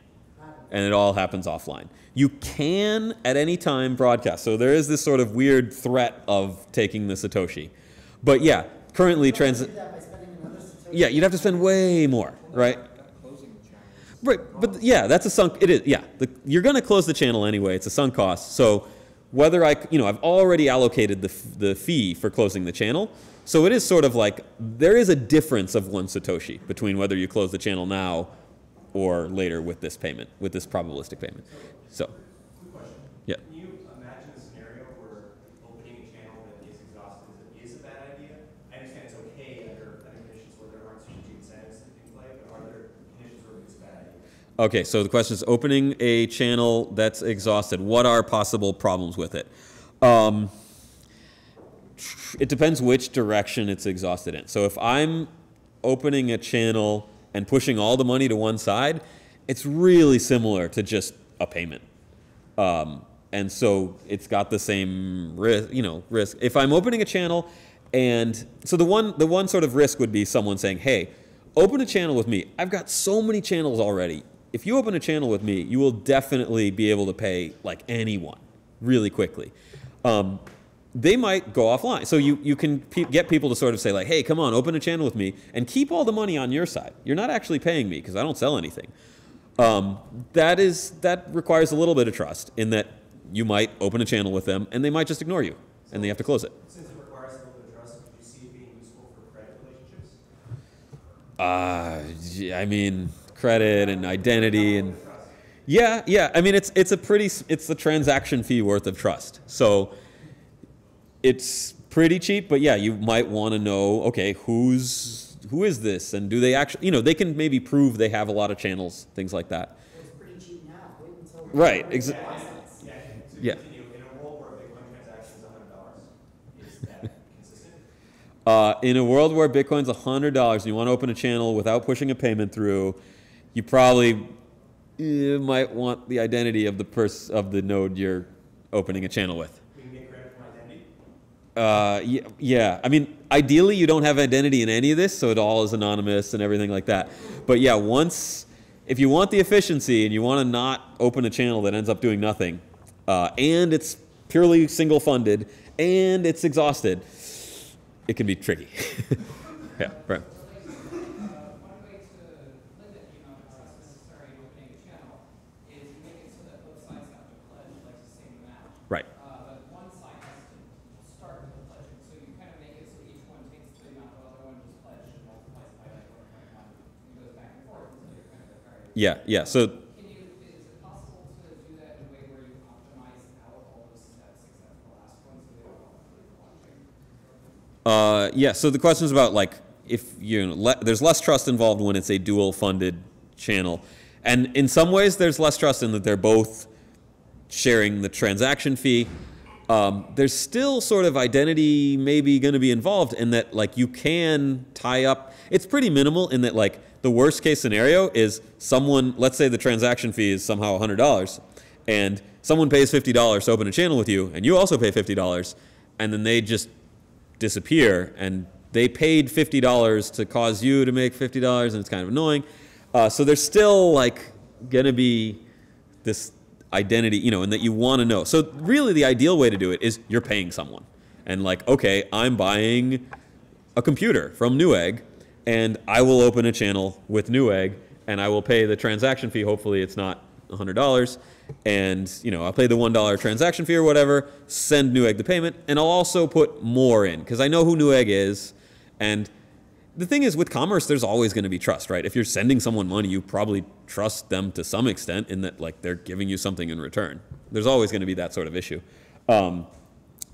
and it all happens offline. You can at any time broadcast. So there is this sort of weird threat of taking the Satoshi. But yeah, currently You trans do that by spending another Satoshi. Yeah, you'd have to spend way more, right? Right, but yeah, that's a sunk it is. Yeah, the, you're going to close the channel anyway. It's a sunk cost. So whether I, you know, I've already allocated the the fee for closing the channel. So it is sort of like there is a difference of one satoshi between whether you close the channel now or later with this payment, with this probabilistic payment. So, Quick question. yeah. Can you imagine a scenario where opening a channel that is exhausted is, is a bad idea? I understand it's okay under, under conditions where there aren't strategic incentives in play, but are there conditions where it's a bad idea? Okay, so the question is opening a channel that's exhausted. What are possible problems with it? Um, it depends which direction it's exhausted in. So if I'm opening a channel and pushing all the money to one side, it's really similar to just a payment. Um, and so it's got the same risk, you know, risk. If I'm opening a channel and so the one the one sort of risk would be someone saying, "Hey, open a channel with me. I've got so many channels already. If you open a channel with me, you will definitely be able to pay like anyone really quickly." Um, they might go offline. So you, you can pe- get people to sort of say like, hey, come on, open a channel with me and keep all the money on your side. You're not actually paying me because I don't sell anything. Um, that is that requires a little bit of trust in that you might open a channel with them and they might just ignore you and they have to close it. Since it requires a little bit of trust, could you see it being useful for credit relationships? Uh, I mean, credit and identity and yeah, yeah. I mean, it's it's a pretty it's the transaction fee worth of trust. So it's pretty cheap, but yeah, you might want to know, okay, who's who is this, and do they actually, you know, they can maybe prove they have a lot of channels, things like that. It's pretty cheap now, wait until right. Exactly. Yeah, yeah, to Yeah. continue, in a world where a Bitcoin is a hundred dollars, is that consistent? Uh, in a world where Bitcoin's hundred dollars and you want to open a channel without pushing a payment through, you probably eh, might want the identity of the pers- of the node you're opening a channel with. We can get credit for identity? Uh, yeah, yeah. I mean, ideally, you don't have identity in any of this, so it all is anonymous and everything like that. But yeah, once, if you want the efficiency and you want to not open a channel that ends up doing nothing, uh, and it's purely single funded and it's exhausted, it can be tricky. yeah, right. Uh, One way to limit the amount of trust necessary in opening a channel is you make it so that both sides have to pledge like the same amount. Right. Uh, but one side has to start with the pledging, so you kind of make it so each one takes the amount the other one just pledged and multiplies by like one point one. And goes back and forth until you're kind of at parity. Yeah, yeah. So Can you, is it possible to do that in a way where you optimize out all those steps except for the last one, so they don't all include pledging? Uh, yeah. So the question is about like if you know, le- there's less trust involved when it's a dual funded channel, and in some ways there's less trust in that they're both sharing the transaction fee. Um, there's still sort of identity maybe going to be involved in that like you can tie up. It's pretty minimal in that like the worst case scenario is someone, let's say the transaction fee is somehow $100, and someone pays $50 to open a channel with you, and you also pay $50, and then they just disappear and they paid $50 to cause you to make $50 and it's kind of annoying. Uh, so there's still like going to be this identity, you know, and that you want to know. So really the ideal way to do it is you're paying someone. And like, okay, I'm buying a computer from Newegg and I will open a channel with Newegg and I will pay the transaction fee. Hopefully it's not $100 and you know I'll pay the one dollar transaction fee or whatever. Send Newegg the payment, and I'll also put more in because I know who Newegg is. And the thing is, with commerce, there's always going to be trust, right? If you're sending someone money, you probably trust them to some extent in that like they're giving you something in return. There's always going to be that sort of issue. Um,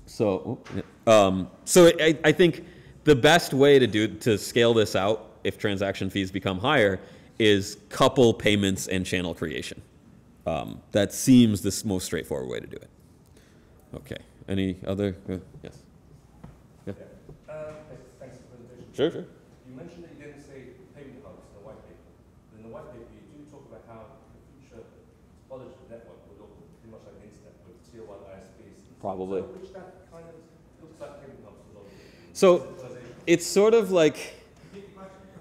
so, um, so I, I think the best way to do to scale this out if transaction fees become higher is couple payments and channel creation. Um, that seems the most straightforward way to do it. Okay. Any other? Uh, yes. Uh, thanks, for the presentation. Sure. Sure. You mentioned that you didn't say payment hubs in the white paper. But in the white paper, you do talk about how the future topology of the network will look pretty much like the internet with tier one ISPs. Probably. So which that kind of looks like payment hubs. So. It's sort of like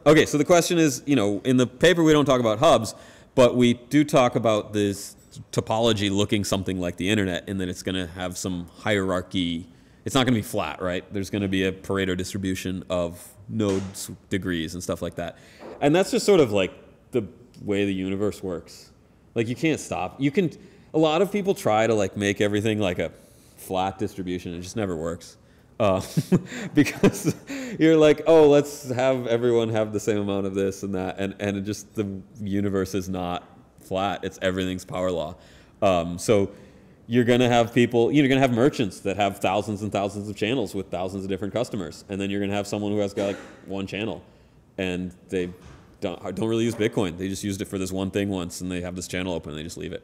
okay so the question is you know in the paper we don't talk about hubs but we do talk about this topology looking something like the internet in that it's going to have some hierarchy. It's not going to be flat right? There's going to be a pareto distribution of nodes degrees and stuff like that. And that's just sort of like the way the universe works. Like you can't stop. You can a lot of people try to like make everything like a flat distribution. It just never works uh, because you're like, oh, let's have everyone have the same amount of this and that, and and just the universe is not flat. It's everything's power law. Um, so you're gonna have people, you're gonna have merchants that have thousands and thousands of channels with thousands of different customers, and then you're gonna have someone who has got like one channel, and they don't don't really use Bitcoin. They just used it for this one thing once, and they have this channel open, and they just leave it.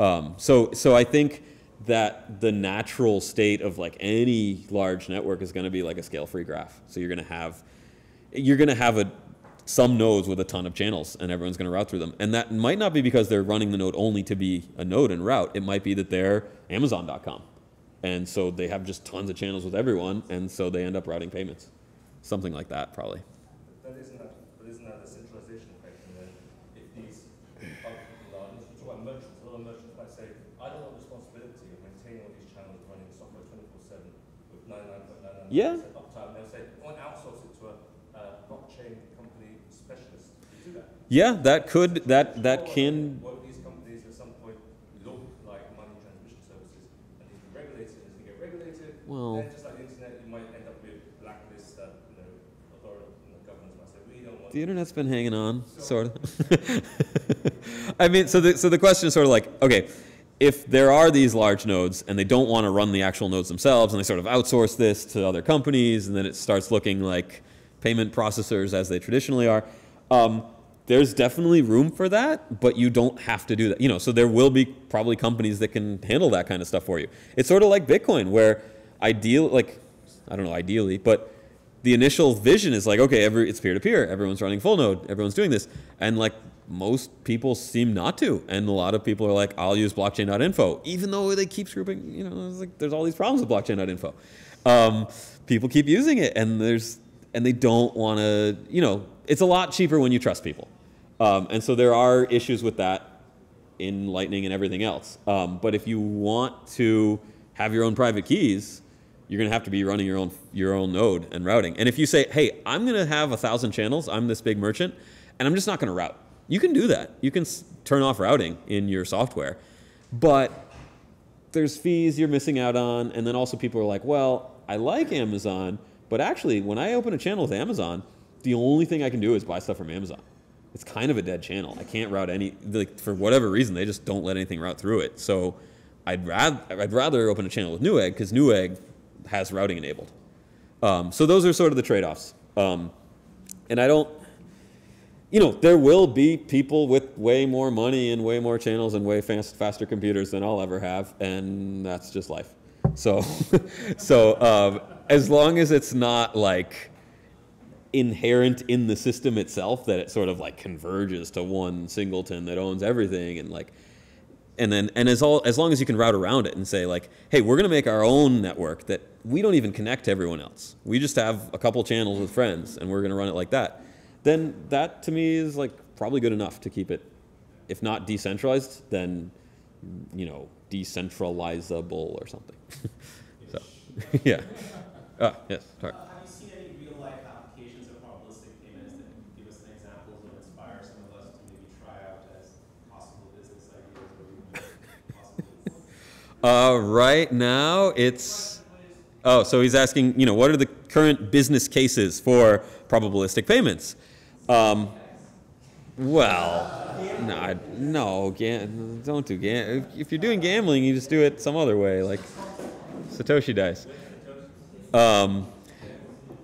Um, so, so I think that the natural state of like any large network is going to be like a scale-free graph. So you're going to have, you're going to have a some nodes with a ton of channels, and everyone's going to route through them. And that might not be because they're running the node only to be a node and route. It might be that they're Amazon.com, and so they have just tons of channels with everyone, and so they end up routing payments, something like that probably. But isn't that, but isn't that a centralization effect? And then if these other people are, let's talk about merchants, a lot of merchants might say, I don't want responsibility of maintaining all these channels, running software twenty-four seven with ninety-nine point nine nine Yeah. percent uptime. They'll say, I want to outsource it to a, uh, blockchain company specialist to do that. Yeah, that could that that Or can What these companies at some point look like money transmission services and need to be regulated, and as they get regulated, Well- then just like the internet, you might end up with blacklists that, you know, authority, you know, governments might say, we don't want. The internet's been hanging on, sort of. I mean, so the, so the question is sort of like, okay, if there are these large nodes and they don't want to run the actual nodes themselves and they sort of outsource this to other companies and then it starts looking like payment processors as they traditionally are, um, there's definitely room for that, but you don't have to do that. You know, so there will be probably companies that can handle that kind of stuff for you. It's sort of like Bitcoin, where ideal, like, I don't know, ideally, but the initial vision is like, okay, every, it's peer to peer. Everyone's running full node. Everyone's doing this, and like most people seem not to, and a lot of people are like, I'll use blockchain.info, even though they keep scraping. You know, like there's all these problems with blockchain.info. Um, people keep using it, and there's and they don't want to. You know, it's a lot cheaper when you trust people, um, and so there are issues with that in Lightning and everything else. Um, but if you want to have your own private keys, you're going to have to be running your own your own node and routing. And if you say, "Hey, I'm going to have a thousand channels. I'm this big merchant, and I'm just not going to route," you can do that. You can turn off routing in your software, but there's fees you're missing out on, and then also people are like, "Well, I like Amazon, but actually, when I open a channel with Amazon, the only thing I can do is buy stuff from Amazon." It's kind of a dead channel. I can't route any like for whatever reason they just don't let anything route through it. So I'd rather I'd rather open a channel with Newegg because Newegg has routing enabled. Um, so those are sort of the trade-offs. Um, and I don't, you know, there will be people with way more money and way more channels and way fast, faster computers than I'll ever have, and that's just life. So, so um, as long as it's not like inherent in the system itself that it sort of like converges to one singleton that owns everything and like and then and as all as long as you can route around it and say like hey we're going to make our own network that we don't even connect to everyone else we just have a couple channels with friends and we're going to run it like that then that to me is like probably good enough to keep it if not decentralized then you know decentralizable or something so yeah ah yes sorry Uh, have you seen any real-life applications of probabilistic payments that give us some examples or inspire some of us to maybe try out as possible business ideas or even? Right now, it's. Oh, so he's asking, you know, what are the current business cases for probabilistic payments? Um, well, no, I- no, don't do gam. If you're doing gambling, you just do it some other way, like SatoshiDice. Um,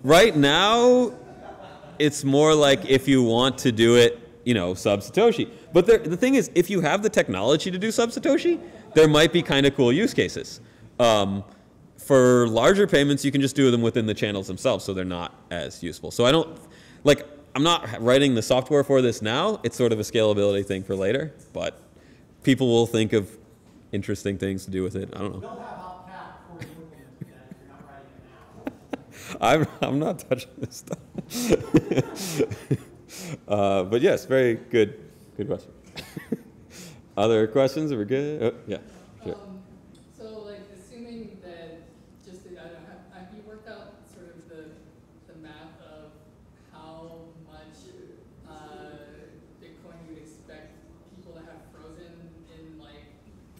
right now, it's more like if you want to do it, you know, sub Satoshi. But there, the thing is, if you have the technology to do sub Satoshi, there might be kind of cool use cases. Um, for larger payments, you can just do them within the channels themselves, so they're not as useful. So I don't, like, I'm not writing the software for this now. It's sort of a scalability thing for later, but people will think of interesting things to do with it. I don't know. They'll have hot cap for you implement that if you're not writing it now. I'm, I'm not touching this stuff. uh, but yes, very good, good question. Other questions? Are we good? Oh, yeah, sure. Um, so like assuming that just, I don't know, have, have you worked out sort of the, the math of how much, uh, Bitcoin you would expect people to have frozen in like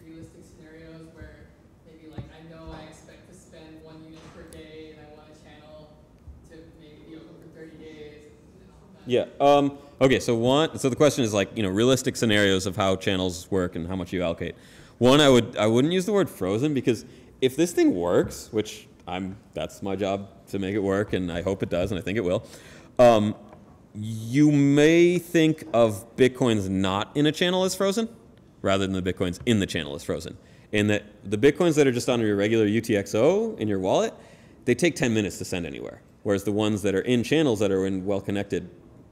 realistic scenarios where maybe like, I know I expect to spend one unit per day and I want a channel to maybe be open for thirty days and all that. Yeah. Um, okay. So one. So the question is like you know realistic scenarios of how channels work and how much you allocate. One, I would I wouldn't use the word frozen because if this thing works, which I'm that's my job to make it work, and I hope it does, and I think it will. Um, you may think of bitcoins not in a channel as frozen, rather than the bitcoins in the channel as frozen. In that the bitcoins that are just on your regular UTXO in your wallet, they take 10 minutes to send anywhere. Whereas the ones that are in channels that are in well-connected,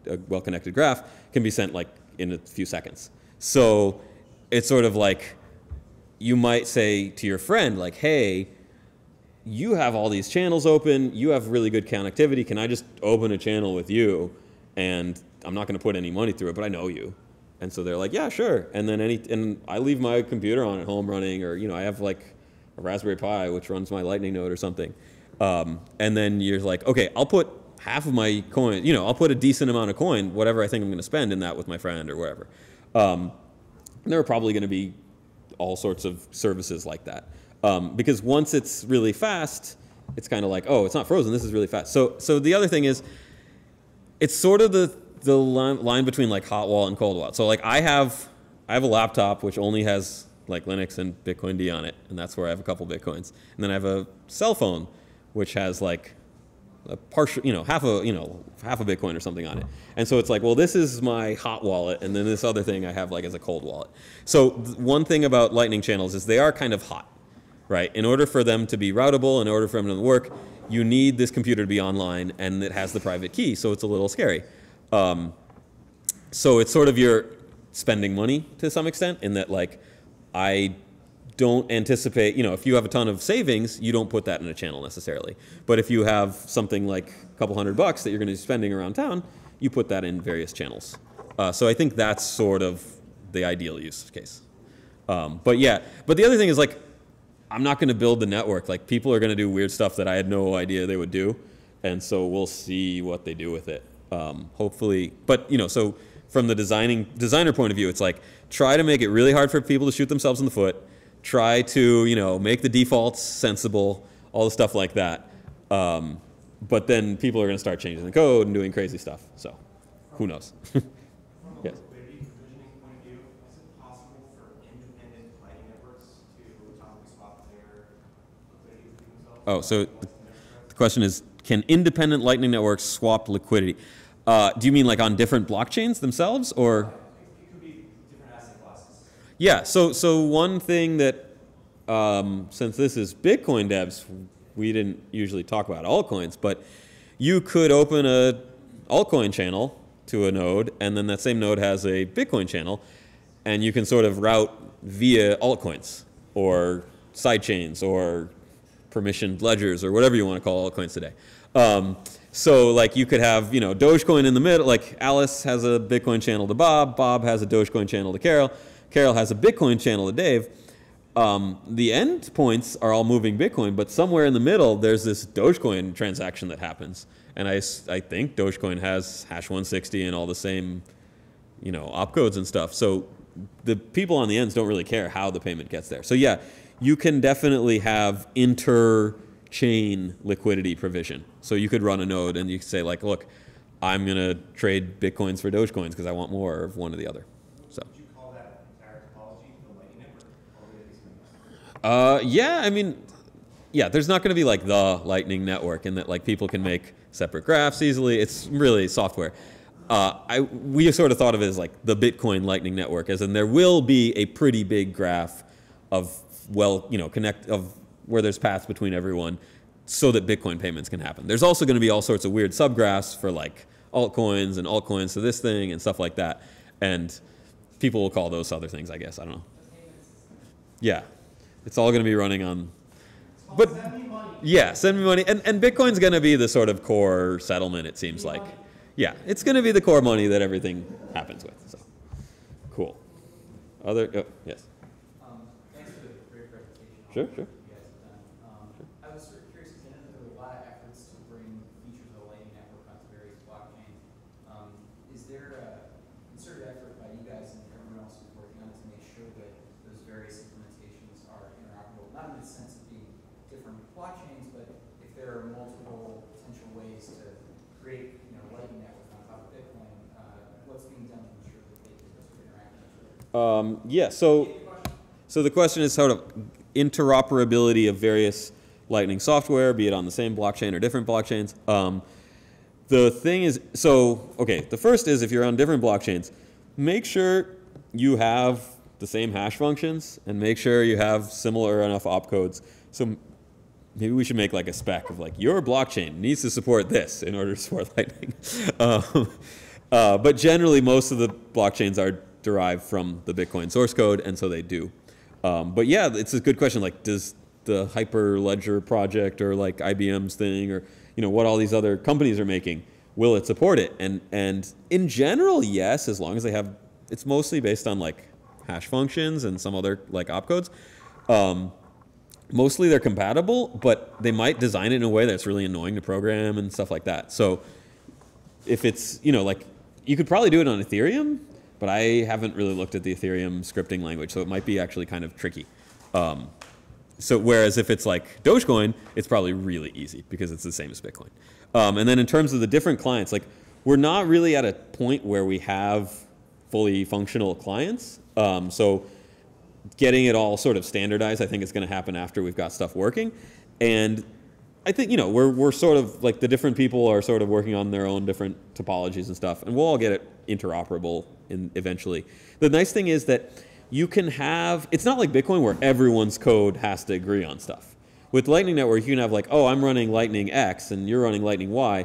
a well-connected graph can be sent like in a few seconds. So it's sort of like you might say to your friend like, "Hey, you have all these channels open. You have really good connectivity. Can I just open a channel with you? And I'm not going to put any money through it, but I know you." And so they're like, "Yeah, sure." And then any and I leave my computer on at home running, or you know, I have like a Raspberry Pi which runs my Lightning node or something. Um, and then you're like, "Okay, I'll put half of my coin. You know, I'll put a decent amount of coin, whatever I think I'm going to spend in that with my friend or wherever." Um, there are probably going to be all sorts of services like that. Um, because once it's really fast, it's kind of like, oh, it's not frozen. This is really fast. So, so the other thing is, it's sort of the the line, line between like hot wallet and cold wallet. So like I have I have a laptop which only has like Linux and bitcoind on it, and that's where I have a couple bitcoins. And then I have a cell phone which has like a partial, you know, half a, you know, half a Bitcoin or something on it. And so it's like, well, this is my hot wallet, and then this other thing I have like as a cold wallet. So one thing about Lightning channels is they are kind of hot, right? In order for them to be routable, in order for them to work, you need this computer to be online, and it has the private key, so it's a little scary. Um, so it's sort of you're spending money to some extent in that like I don't anticipate, you know, if you have a ton of savings, you don't put that in a channel necessarily. But if you have something like a couple hundred bucks that you're going to be spending around town, you put that in various channels. Uh, so I think that's sort of the ideal use case. Um, but yeah, but the other thing is like, I'm not going to build the network. Like people are going to do weird stuff that I had no idea they would do, and so we'll see what they do with it. Um, hopefully, but you know, so from the designing designer point of view, it's like try to make it really hard for people to shoot themselves in the foot. Try to you know make the defaults sensible, all the stuff like that. Um, but then people are going to start changing the code and doing crazy stuff. So who knows? Yes. Oh, so the question is, can independent Lightning networks swap liquidity? Uh, do you mean like on different blockchains themselves, or? It it could be different asset classes. Yeah. So so one thing that um, since this is Bitcoin devs, we didn't usually talk about altcoins, but you could open a altcoin channel to a node, and then that same node has a Bitcoin channel, and you can sort of route via altcoins or sidechains or permissioned ledgers or whatever you want to call altcoins today. Um, so like you could have you know Dogecoin in the middle. Like Alice has a Bitcoin channel to Bob. Bob has a Dogecoin channel to Carol. Carol has a Bitcoin channel to Dave. Um, the end points are all moving Bitcoin, but somewhere in the middle there's this Dogecoin transaction that happens, and I, I think Dogecoin has hash 160 and all the same you know opcodes and stuff. So the people on the ends don't really care how the payment gets there. So yeah, you can definitely have inter-chain liquidity provision. So you could run a node and you could say like, look, I'm gonna trade bitcoins for Dogecoins because I want more of one or the other. So. Would you call that entire topology the lightning network, or would it be something else? Uh, yeah, I mean, yeah, there's not going to be like the Lightning Network and that like people can make separate graphs easily. It's really software. Uh, I we sort of thought of it as like the Bitcoin Lightning Network, as in there will be a pretty big graph of well, you know, connect of where there's paths between everyone, so that Bitcoin payments can happen. There's also going to be all sorts of weird subgraphs for like altcoins and altcoins to this thing and stuff like that, and people will call those other things, I guess. I don't know. Yeah, it's all going to be running on. But yeah, send me money, and and Bitcoin's going to be the sort of core settlement. It seems like. Yeah, it's going to be the core money that everything happens with. So, cool. Other oh, yes. Um, thanks for the great presentation. Sure, sure. You guys have done. Um, I was sort of curious, because I know there were a lot of efforts to bring features of the Lightning Network onto various blockchains. Um, is there a concerted effort by you guys and everyone else who's working on it to make sure that those various implementations are interoperable? Not in the sense of being different blockchains, but if there are multiple potential ways to create, you know, Lightning Network on top of Bitcoin, uh, what's being done to ensure that they can sort of interact with each other? Um, yeah. So, so the question is sort of interoperability of various Lightning software, be it on the same blockchain or different blockchains. Um, the thing is, so okay. The first is if you're on different blockchains, make sure you have the same hash functions and make sure you have similar enough opcodes. So maybe we should make like a spec of like your blockchain needs to support this in order to support Lightning. um, uh, but generally, most of the blockchains are derived from the Bitcoin source code, and so they do. Um, but yeah, it's a good question. Like, does the Hyperledger project or like IBM's thing or you know what all these other companies are making, will it support it? And and in general, yes, as long as they have. It's mostly based on like hash functions and some other like opcodes. Um, mostly they're compatible, but they might design it in a way that's really annoying to program and stuff like that. So if it's, you know, like you could probably do it on Ethereum, but I haven't really looked at the Ethereum scripting language, so it might be actually kind of tricky. Um, so whereas if it's like Dogecoin, it's probably really easy because it's the same as Bitcoin. Um, and then in terms of the different clients, like we're not really at a point where we have fully functional clients. Um, so getting it all sort of standardized, I think is going to happen after we've got stuff working. And I think you know we're we're sort of like the different people are sort of working on their own different topologies and stuff, and we'll all get it interoperable in eventually. The nice thing is that you can have it's not like Bitcoin where everyone's code has to agree on stuff. With Lightning Network, you can have like, oh, I'm running Lightning X and you're running Lightning Y,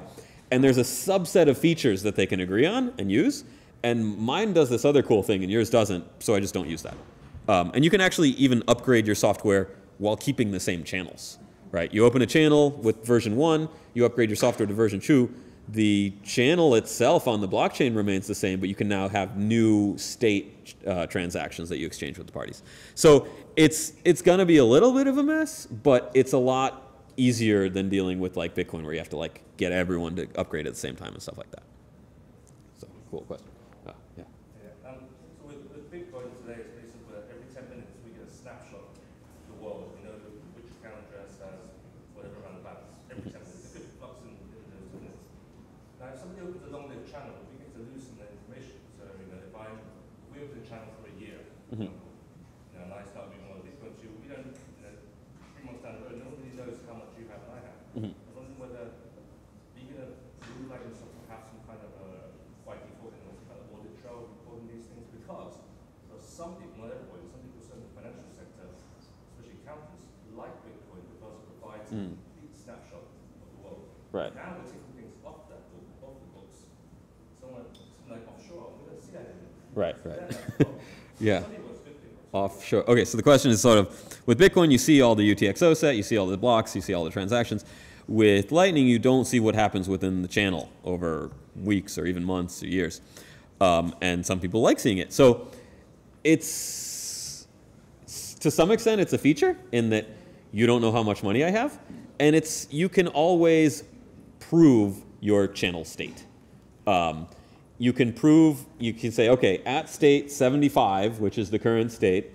and there's a subset of features that they can agree on and use. And mine does this other cool thing, and yours doesn't, so I just don't use that. Um, and you can actually even upgrade your software while keeping the same channels, right? You open a channel with version one, you upgrade your software to version two. The channel itself on the blockchain remains the same, but you can now have new state uh, transactions that you exchange with the parties. So it's it's gonna be a little bit of a mess, but it's a lot easier than dealing with like Bitcoin, where you have to like get everyone to upgrade at the same time and stuff like that. So cool question. Uh, yeah. Yeah, um, so with, with Bitcoin today, it's basically that every 10 minutes we get a snapshot of the world. We know the, which account address has whatever amount of balance every 10 minutes. It could flux in, in those minutes. Now, if somebody opens a long lived channel, we get to lose some of that information. So, you know, if I, if we open a channel for a year, for Mhm. example, you know, and I start moving on Bitcoin to you, we don't, you know, three months down the road, nobody knows how much you have and I have. Mhm. I was wondering whether, are you going to do like yourself to have some kind of a, by default, in some kind of audit trail recording these things? Because there are some people, not everybody, some people in the financial sector, especially accountants, like Bitcoin because it provides a Mm. complete snapshot of the world. Right. Now we're taking things off that book, off the books. Somewhere, something like offshore, we don't see that anymore. Right. Right. Yeah. Offshore. Okay, so the question is sort of with Bitcoin, you see all the UTXO set, you see all the blocks, you see all the transactions. With Lightning, you don't see what happens within the channel over weeks or even months or years. Um, and some people like seeing it. So it's to some extent it's a feature in that you don't know how much money I have, and it's you can always prove your channel state. Um, you can prove, you can say, okay, at state 75, which is the current state,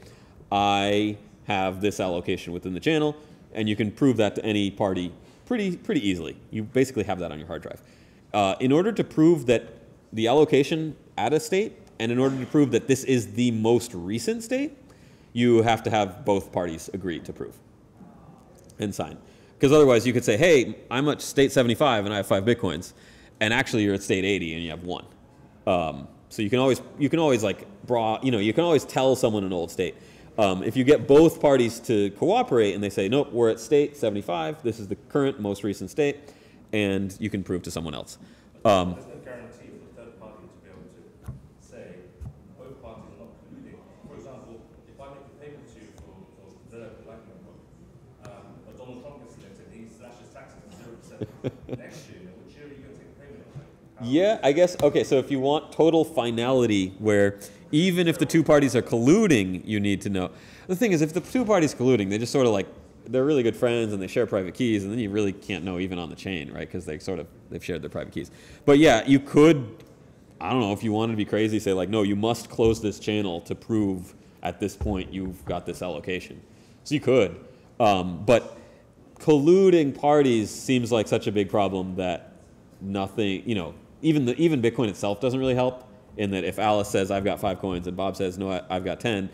I have this allocation within the channel, and you can prove that to any party pretty, pretty easily. You basically have that on your hard drive. Uh, in order to prove that the allocation at a state, and in order to prove that this is the most recent state, you have to have both parties agree to prove and sign. Because otherwise, you could say, hey, I'm at state 75 and I have five bitcoins, and actually you're at state 80 and you have one. Um, so you can always you can always like bra you know you can always tell someone an old state. Um, if you get both parties to cooperate and they say, nope, we're at state 75, this is the current most recent state, and you can prove to someone else. Um, Yeah, I guess. Okay, so if you want total finality, where even if the two parties are colluding, you need to know. The thing is, if the two parties colluding, they just sort of like they're really good friends and they share private keys, and then you really can't know even on the chain, right? Because they sort of they've shared their private keys. But yeah, you could. I don't know if you wanted to be crazy, say like, no, you must close this channel to prove at this point you've got this allocation. So you could, um, but colluding parties seems like such a big problem that nothing, you know, even the even Bitcoin itself doesn't really help. In that, if Alice says I've got five coins and Bob says no, I, I've got ten,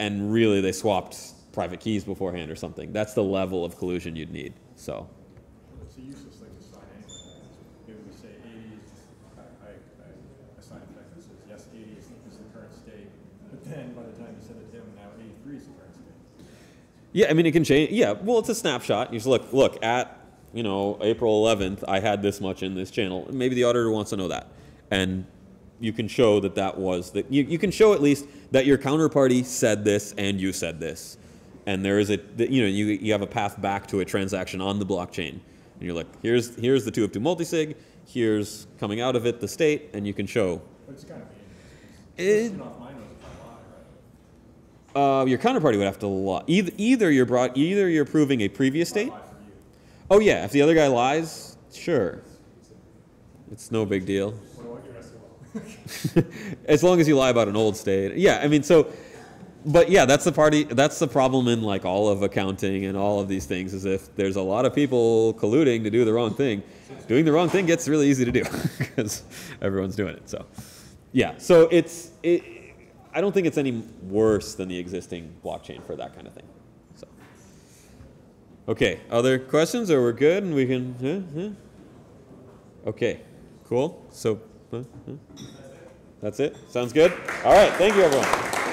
and really they swapped private keys beforehand or something, that's the level of collusion you'd need. So, It's a useless thing to sign anyway. Maybe we say eighty, is- I, I, I sign a text that says, yes, eighty is, is the current state, but then by the time you send it to him, now eighty-three is the current state. yeah, I mean it can change. Yeah, well, it's a snapshot. You just look, look at you know April 11th, I had this much in this channel. Maybe the auditor wants to know that, and you can show that that was that you, you can show at least that your counterparty said this and you said this. And there is a you know you, you have a path back to a transaction on the blockchain. And you're like here's here's the two of two multisig here's coming out of it the state and you can show. But it's kind of It- It's off mine was if I lie, right? uh, your counterparty would have to lie. Either, either you're brought either you're proving a previous state I lie for you. Oh yeah if the other guy lies sure it's no big deal as long as you lie about an old state. Yeah, I mean, so, but yeah, that's the party. That's the problem in like all of accounting and all of these things. Is if there's a lot of people colluding to do the wrong thing, doing the wrong thing gets really easy to do because everyone's doing it. So, yeah, so it's it. I don't think it's any worse than the existing blockchain for that kind of thing. Okay, other questions, or we're good and we can, huh, huh? Okay, cool. So, huh? that's it? Sounds good? All right, thank you, everyone.